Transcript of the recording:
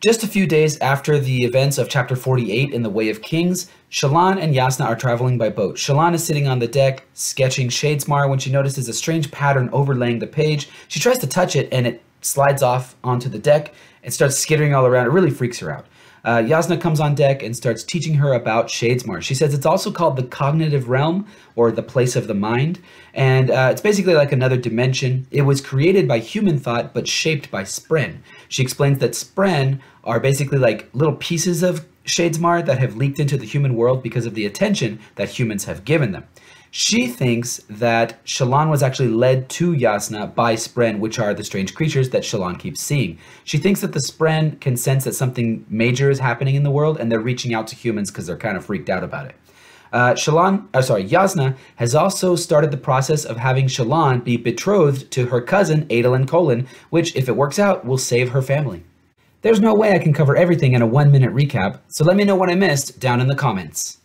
Just a few days after the events of chapter 48 in the Way of Kings, Shallan and Jasnah are traveling by boat. Shallan is sitting on the deck sketching Shadesmar when she notices a strange pattern overlaying the page. She tries to touch it and it slides off onto the deck and starts skittering all around. It really freaks her out. Uh, Jasnah comes on deck and starts teaching her about Shadesmar. She says it's also called the cognitive realm or the place of the mind, and uh, it's basically like another dimension. It was created by human thought but shaped by Spren. She explains that Spren are basically like little pieces of Shadesmar that have leaked into the human world because of the attention that humans have given them. She thinks that Shallan was actually led to Jasnah by Spren, which are the strange creatures that Shallan keeps seeing. She thinks that the Spren can sense that something major is happening in the world, and they're reaching out to humans because they're kind of freaked out about it. Uh, Shallan, uh, sorry, Jasnah has also started the process of having Shallan be betrothed to her cousin Adolin Kholin, which, if it works out, will save her family. There's no way I can cover everything in a one minute recap, so let me know what I missed down in the comments.